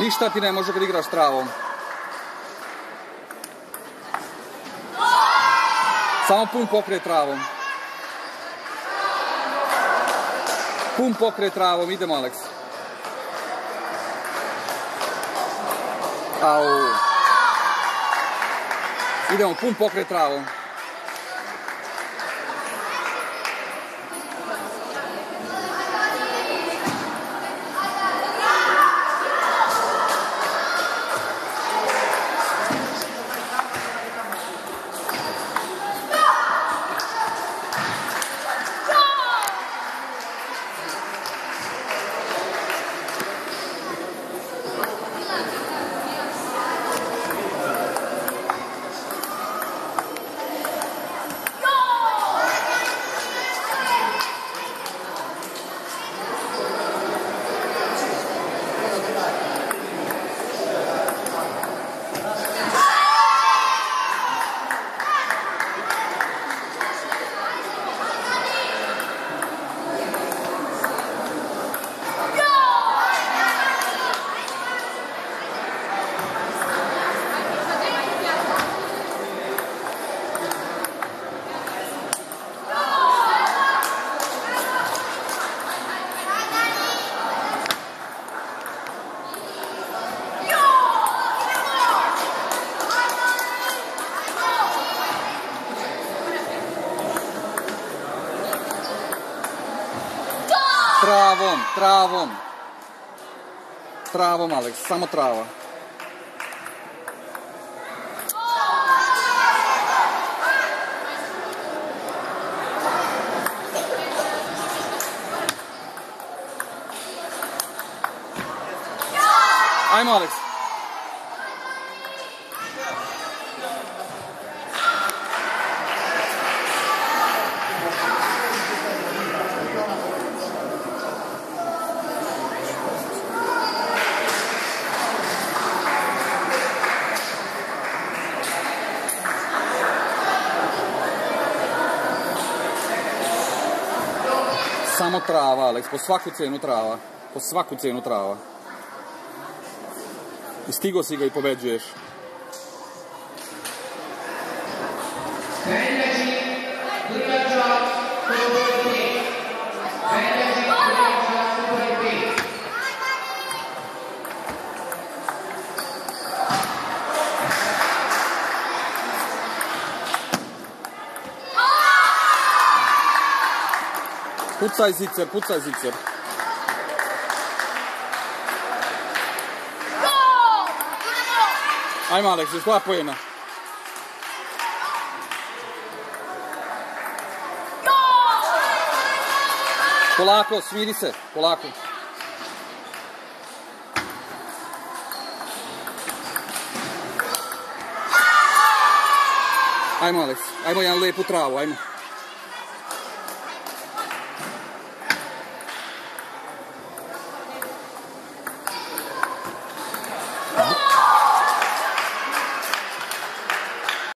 Ništa ti ne može kad igraš travom. Samo pun pokret travom. Pun pokret travom, idemo Aleks. Au. Idemo, pun pokret travom. Travom, travom. Travom, Aleks, samo trava. Ajmo, Aleks. Samo trava, Aleks, po svaku cijenu trava. Po svaku cijenu trava. I stigo si ga i pobeđuješ. Pucaj zicer, pucaj zicer. Ajmo Aleks, još dva pojena. Polako, smiri se, polako. Ajmo Aleks, ajmo jedan lijepu travu, ajmo.